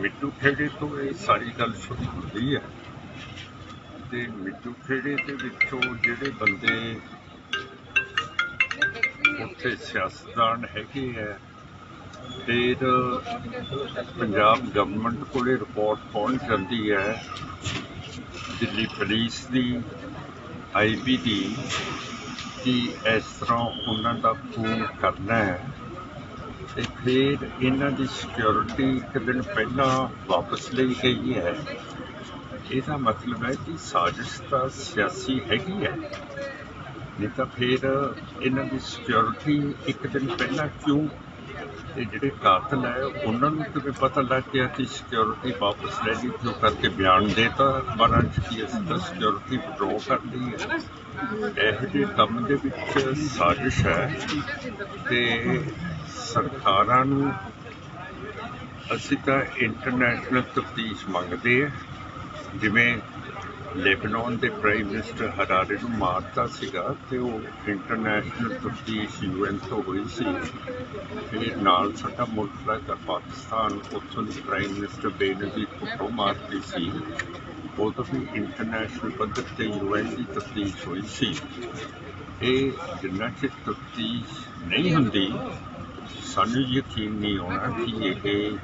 ਮਿੱਟੂ ਖੇੜੇ ਤੋਂ ਇਹ ਸਾਰੀ ਗੱਲ ਸ਼ੁਰੂ ਹੁੰਦੀ ਹੈ। ਤੇ ਮਿੱਟੂ ਖੇੜੇ ਦੇ ਵਿੱਚੋਂ ਜਿਹੜੇ ਬੰਦੇ ਉੱਥੇ ਸਿਆਸਤਦਾਨ ਹੈਗੇ ਹੈ ਫਿਰ ਪੰਜਾਬ ਗਵਰਨਮੈਂਟ ਕੋਲੇ ਰਿਪੋਰਟ ਪਹੁੰਚ ਜਾਂਦੀ ਹੈ, ਦਿੱਲੀ ਪੁਲਿਸ ਦੀ ਆਈਬੀ ਦੀ ਕਿ ਇਸ ਤਰ੍ਹਾਂ ਉਹਨਾਂ ਦਾ ਖੂਨ ਕਰਨਾ ਹੈ। ਅਤੇ ਫਿਰ ਇਹਨਾਂ ਦੀ ਸਿਕਿਉਰਿਟੀ ਇੱਕ ਦਿਨ ਪਹਿਲਾਂ ਵਾਪਸ ਲਈ ਗਈ ਹੈ। ਇਹਦਾ ਮਤਲਬ ਹੈ ਕਿ ਸਾਜ਼ਿਸ਼ ਤਾਂ ਸਿਆਸੀ ਹੈਗੀ ਹੈ। ਨਹੀਂ ਤਾਂ ਫਿਰ ਇਹਨਾਂ ਦੀ ਸਿਕਿਉਰਿਟੀ ਇੱਕ ਦਿਨ ਪਹਿਲਾਂ ਕਿਉਂ ਤੇ ਜਿਹੜੇ ਕਾਤਲ ਹੈ, ਉਹਨਾਂ ਨੂੰ ਕਿਵੇਂ ਪਤਾ ਲੱਗ ਗਿਆ ਕਿ ਸਿਕਿਉਰਿਟੀ ਵਾਪਸ ਲੈ ਲਈ? ਕਿਉਂ ਕਰਕੇ ਬਿਆਨ ਦੇਤਾ ਅਖਬਾਰਾਂ 'ਚ ਕਿ ਅਸੀਂ ਤਾਂ ਸਿਕਿਉਰਿਟੀ ਵਿਡਰੋ ਕਰ ਲਈ ਹੈ? ਇਹੋ ਜਿਹੇ ਕੰਮ ਦੇ ਵਿੱਚ ਸਾਜ਼ਿਸ਼ ਹੈ। ਤੇ ਸਰਕਾਰਾਂ ਨੂੰ ਅਸੀਂ ਤਾਂ ਇੰਟਰਨੈਸ਼ਨਲ ਤਫਤੀਸ਼ ਮੰਗਦੇ ਆ ਜਿਵੇਂ ਲੈਬਨਾਨ ਦੇ ਪ੍ਰਾਈਮ ਮਿਨਿਸਟਰ ਹਰਾਰੇ ਨੂੰ ਮਾਰਤਾ ਸੀਗਾ ਤੇ ਉਹ ਇੰਟਰਨੈਸ਼ਨਲ ਤਫਤੀਸ਼ ਯੂਐਨ ਤੋਂ ਹੋਈ ਸੀ। ਫਿਰ ਨਾਲ ਸਾਡਾ ਮੁਲਕ ਲੱਗਾ ਪਾਕਿਸਤਾਨ, ਉੱਥੋਂ ਦੀ ਪ੍ਰਾਈਮ ਮਿਨਿਸਟਰ ਬੇਨਜ਼ੀਰ ਭੁੱਟੋ ਮਾਰਤੀ ਸੀ। ਉਹ ਤਾਂ ਵੀ ਇੰਟਰਨੈਸ਼ਨਲ ਪੱਧਰ ਤੇ ਯੂਐਨ ਦੀ ਤਫਤੀਸ਼ ਹੋਈ ਸੀ। ਇਹ ਜਿੰਨਾ ਚਿਰ ਤਫਤੀਸ਼ ਨਹੀਂ ਹੁੰਦੀ ਸਾਨੂੰ ਯਕੀਨ ਨਹੀਂ ਆਉਣਾ ਕਿ ਇਹ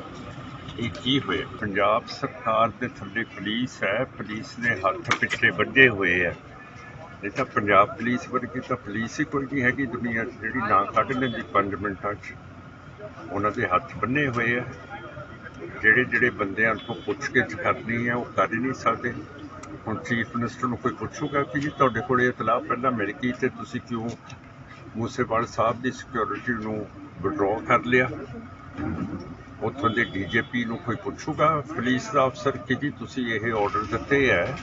ਇਹ ਕੀ ਹੋਇਆ। ਪੰਜਾਬ ਸਰਕਾਰ ਦੇ ਥੱਲੇ ਪੁਲਿਸ ਹੈ, ਪੁਲਿਸ ਦੇ ਹੱਥ ਪਿੱਛੇ ਵੱਜੇ ਹੋਏ ਹੈ ਇਹ ਤਾਂ ਪੰਜਾਬ ਪੁਲਿਸ ਵਰਗੀ ਤਾਂ ਪੁਲਿਸ ਹੀ ਕੋਈ ਨਹੀਂ ਹੈਗੀ ਦੁਨੀਆ 'ਚ ਜਿਹੜੀ ਨਾ ਕੱਢ ਲੈਂਦੀ 5 ਮਿੰਟਾਂ 'ਚ। ਉਹਨਾਂ ਦੇ ਹੱਥ ਬੰਨੇ ਹੋਏ ਆ। ਜਿਹੜੇ ਜਿਹੜੇ ਬੰਦਿਆਂ ਤੋਂ ਪੁੱਛ ਕੇ ਕਰਨੀ ਹੈ ਉਹ ਕਰ ਹੀ ਨਹੀਂ ਸਕਦੇ। ਹੁਣ ਚੀਫ ਮਿਨਿਸਟਰ ਨੂੰ ਕੋਈ ਪੁੱਛੂਗਾ ਕਿ ਜੀ ਤੁਹਾਡੇ ਕੋਲ ਇਹ ਇਤਲਾਹ ਪਹਿਲਾਂ ਮਿਲ ਗਈ ਤੇ ਤੁਸੀਂ ਕਿਉਂ ਮੂਸੇਵਾਲ ਸਾਹਿਬ ਦੀ ਸਿਕਿਉਰਿਟੀ ਨੂੰ ਵਿਡਰਾਅ ਕਰ ਲਿਆ। ਉੱਥੋਂ ਦੇ ਡੀਜੀਪੀ ਨੂੰ ਕੋਈ ਪੁੱਛੂਗਾ ਪੁਲਿਸ ਦਾ ਅਫਸਰ ਕਿ ਜੀ, ਤੁਸੀਂ ਇਹ ਆਰਡਰ ਦਿੱਤੇ ਹੈ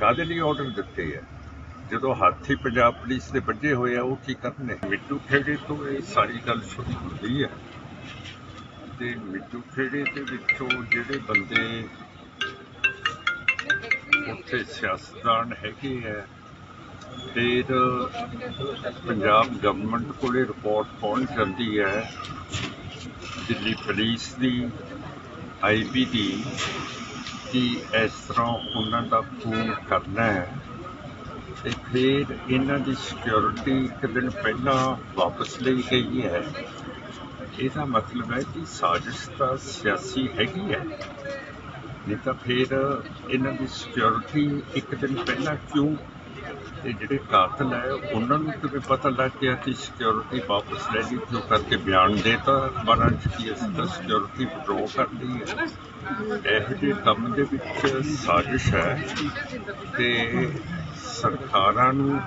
ਕਾਹਦੇ ਲਈ ਆਰਡਰ ਦਿੱਤੇ ਹੈ ਜਦੋਂ ਹਾਥੀ ਪੰਜਾਬ ਪੁਲਿਸ ਦੇ ਵੱਜੇ ਹੋਏ ਆ, ਉਹ ਕੀ ਕਰਨੇ ਮਿੱਟੂ ਖੇੜੇ ਤੋਂ ਇਹ ਸਾਰੀ ਗੱਲ ਸ਼ੁਰੂ ਹੁੰਦੀ ਹੈ ਤੇ ਮਿੱਟੂ ਖੇੜੇ ਦੇ ਵਿੱਚੋਂ ਜਿਹੜੇ ਬੰਦੇ ਉੱਥੇ ਸਿਆਸਤਦਾਨ ਹੈਗੇ ਹੈ ਫਿਰ ਪੰਜਾਬ ਗਵਰਨਮੈਂਟ ਕੋਲੇ ਰਿਪੋਰਟ ਪਹੁੰਚ ਜਾਂਦੀ ਹੈ। ਦਿੱਲੀ ਪੁਲਿਸ ਦੀ ਆਈਬੀ ਦੀ ਕਿ ਇਸ ਤਰ੍ਹਾਂ ਉਹਨਾਂ ਦਾ ਫੋਨ ਕਰਨਾ ਹੈ ਤੇ ਫਿਰ ਇਹਨਾਂ ਦੀ ਸਿਕਿਉਰਿਟੀ ਇੱਕ ਦਿਨ ਪਹਿਲਾਂ ਵਾਪਸ ਲਈ ਗਈ ਹੈ। ਇਹਦਾ ਮਤਲਬ ਹੈ ਕਿ ਸਾਜ਼ਿਸ਼ ਤਾਂ ਸਿਆਸੀ ਹੈਗੀ ਹੈ। ਨਹੀਂ ਤਾਂ ਫਿਰ ਇਹਨਾਂ ਦੀ ਸਿਕਿਉਰਿਟੀ ਇੱਕ ਦਿਨ ਪਹਿਲਾਂ ਕਿਉਂ ਤੇ ਜਿਹੜੇ ਕਾਤਲ ਹੈ, ਉਹਨਾਂ ਨੂੰ ਕਿਵੇਂ ਪਤਾ ਲੱਗ ਗਿਆ ਕਿ ਸਿਕਿਉਰਿਟੀ ਵਾਪਸ ਲੈ ਲਈ ਕਿਉਂ ਕਰਕੇ ਬਿਆਨ ਦੇਤਾ ਅਖਬਾਰਾਂ 'ਚ ਕਿ ਅਸੀਂ ਤਾਂ ਸਿਕਿਉਰਿਟੀ ਵਿਡਰੋ ਕਰ ਲਈ ਹੈ। ਇਹੋ ਜਿਹੇ ਕੰਮ ਦੇ ਵਿੱਚ ਸਾਜ਼ਿਸ਼ ਹੈ ਤੇ ਸਰਕਾਰਾਂ ਨੂੰ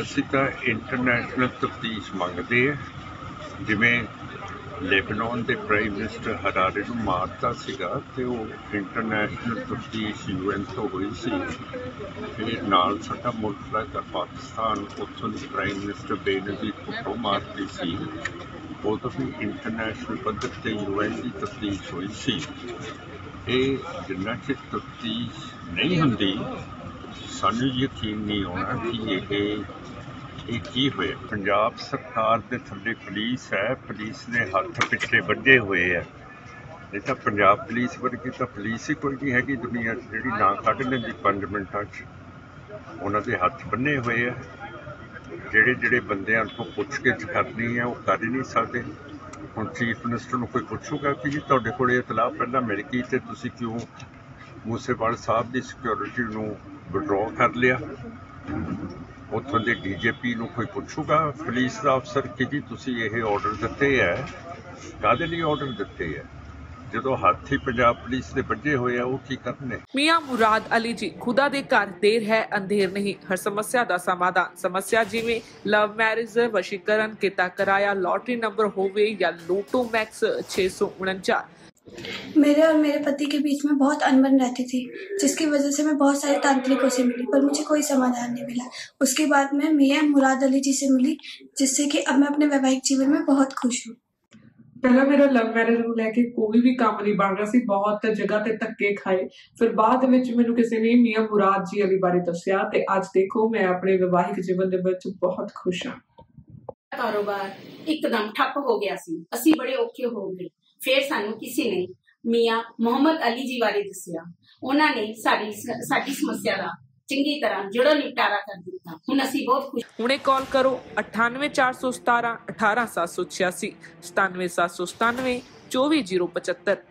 ਅਸੀਂ ਤਾਂ ਇੰਟਰਨੈਸ਼ਨਲ ਤਫਤੀਸ਼ ਮੰਗਦੇ ਆ ਜਿਵੇਂ ਲੈਬਨਾਨ ਦੇ ਪ੍ਰਾਈਮ ਮਿਨਿਸਟਰ ਹਰਾਰੇ ਨੂੰ ਮਾਰਤਾ ਸੀਗਾ ਤੇ ਉਹ ਇੰਟਰਨੈਸ਼ਨਲ ਤਫਤੀਸ਼ ਯੂਐਨ ਤੋਂ ਹੋਈ ਸੀ। ਫਿਰ ਨਾਲ ਸਾਡਾ ਮੁਲਕ ਲੱਗਾ ਪਾਕਿਸਤਾਨ ਉੱਥੋਂ ਦੀ ਪ੍ਰਾਈਮ ਮਿਨਿਸਟਰ ਬੇਨਜ਼ੀਰ ਭੁੱਟੋ ਮਾਰਤੀ ਸੀ। ਉਹ ਤਾਂ ਵੀ ਇੰਟਰਨੈਸ਼ਨਲ ਪੱਧਰ ਤੇ ਯੂਐਨ ਦੀ ਤਫਤੀਸ਼ ਹੋਈ ਸੀ। ਇਹ ਜਿੰਨਾ ਚਿਰ ਤਫਤੀਸ਼ ਨਹੀਂ ਹੁੰਦੀ, ਸਾਨੂੰ ਯਕੀਨ ਨਹੀਂ ਆਉਣਾ ਕਿ ਇਹ ਇਹ ਕੀ ਹੋਇਆ? ਪੰਜਾਬ ਸਰਕਾਰ ਦੇ ਥੱਲੇ ਪੁਲਿਸ ਹੈ, ਪੁਲਿਸ ਨੇ ਹੱਥ ਪਿੱਛੇ ਵੱਢੇ ਹੋਏ ਆ। ਨਹੀਂ ਤਾਂ ਪੰਜਾਬ ਪੁਲਿਸ ਵਰਗੀ ਤਾਂ ਪੁਲਿਸ ਹੀ ਕੋਈ ਨਹੀਂ ਹੈਗੀ ਦੁਨੀਆ 'ਚ, ਜਿਹੜੀ ਨਾ ਕੱਢ ਲੈਂਦੀ 5 ਮਿੰਟਾਂ 'ਚ। ਉਹਨਾਂ ਦੇ ਹੱਥ ਬੰਨੇ ਹੋਏ ਆ। ਜਿਹੜੇ ਜਿਹੜੇ ਬੰਦਿਆਂ ਤੋਂ ਪੁੱਛ ਕੇ ਕਰਨੀ ਹੈ ਉਹ ਕਰ ਹੀ ਨਹੀਂ ਸਕਦੇ। ਹੁਣ ਚੀਫ ਮਿਨਿਸਟਰ ਨੂੰ ਕੋਈ ਪੁੱਛੂਗਾ ਕਿ ਜੀ ਤੁਹਾਡੇ ਕੋਲ ਇਹ ਇਤਲਾਹ ਪਹਿਲਾਂ ਮਿਲ ਗਈ ਤੇ ਤੁਸੀਂ ਕਿਉਂ ਮੂਸੇਵਾਲ ਸਾਹਿਬ ਦੀ ਸਿਕਿਉਰਿਟੀ ਨੂੰ ਵਿਡਰਾਅ ਕਰ ਲਿਆ? ਉੱਥੋਂ ਦੇ ਡੀਜੀਪੀ ਨੂੰ ਕੋਈ ਪੁੱਛੂਗਾ, ਪੁਲਿਸ ਦਾ ਅਫਸਰ ਕਿ ਜੀ ਤੁਸੀਂ ਇਹ ਆਰਡਰ ਦਿੱਤੇ ਹੈ ਕਾਹਦੇ ਲਈ ਆਰਡਰ ਦਿੱਤੇ ਹੈ ਜਦੋਂ ਹਾਥੀ ਪੰਜਾਬ ਪੁਲਿਸ ਦੇ ਵੱਜੇ ਹੋਏ ਆ, ਉਹ ਕੀ ਕਰਨੇ ਮੀਆਂ ਮੁਰਾਦ ਅਲੀ ਜੀ, ਖੁਦਾ ਦੇ ਘਰ ਦੇਰ ਹੈ, ਅੰਧੇਰ ਨਹੀਂ। ਹਰ ਸਮੱਸਿਆ ਦਾ ਸਮਾਧਾਨ। ਸਮੱਸਿਆ ਜਿਵੇਂ ਲਵ ਮੈਰਿਜ ਵਸ਼ੀਕਰਨ, ਕੀਤਾ ਕਰਾਇਆ ਲੋਟਰੀ ਨੰਬਰ ਹੋਵੇ ਜਾਂ ਲੋਟੋ ਮੈਕਸ 649 मेरे और मेरे पति के बीच में बहुत अनबन रहती थी जिसकी वजह से मैं बहुत सारे तांत्रिकों से मिली पर मुझे कोई समाधान नहीं मिला उसके बाद मैं मियाँ मुराद अली जी से मिली जिससे कि अब मैं अपने वैवाहिक जीवन में बहुत खुश हूँ ਪਹਿਲਾਂ ਮੇਰਾ ਲਵ ਮੈਰਿਜ ਨੂੰ ਲੈ ਕੇ ਕੋਈ ਵੀ ਕੰਮ ਨਹੀਂ ਬਣ ਰਿਹਾ ਸੀ ਬਹੁਤ ਜਗ੍ਹਾ ਤੇ ਧੱਕੇ ਖਾਏ ਫਿਰ ਬਾਅਦ ਵਿੱਚ ਮੈਨੂੰ ਕਿਸੇ ਨੇ ਮੀਆਂ ਮੁਰਾਦ ਜੀ ਅਲੀ ਬਾਰੇ ਦੱਸਿਆ ਤੇ ਅੱਜ ਦੇਖੋ ਮੈਂ ਆਪਣੇ ਵਿਵਾਹਿਕ ਜੀਵਨ ਦੇ ਵਿੱਚ ਬਹੁਤ ਖੁਸ਼ ਹਾਂ ਕਾਰੋਬਾਰ ਇੱਕਦਮ ਠੱਪ ਹੋ ਗਿਆ ਸੀ ਅਸੀਂ ਬੜੇ ਔਖੇ ਹੋ ਗਏ ਫਿਰ ਸਾਨੂੰ ਕਿਸੇ ਨੇ ਮੀਆਂ ਮੁਹੰਮਦ ਅਲੀ ਜੀ ਬਾਰੇ ਦੱਸਿਆ। ਉਹਨਾਂ ਨੇ ਸਾਡੀ ਸਾਡੀ ਸਮੱਸਿਆ ਦਾ ਚੰਗੀ ਤਰ੍ਹਾਂ ਜੜੋਂ ਨਿਪਟਾਰਾ ਕਰ ਦਿੱਤਾ। ਹੁਣ ਅਸੀਂ ਬਹੁਤ ਖੁਸ਼ ਹੁਣੇ ਕਾਲ ਕਰੋ 98417 18786 97797 24075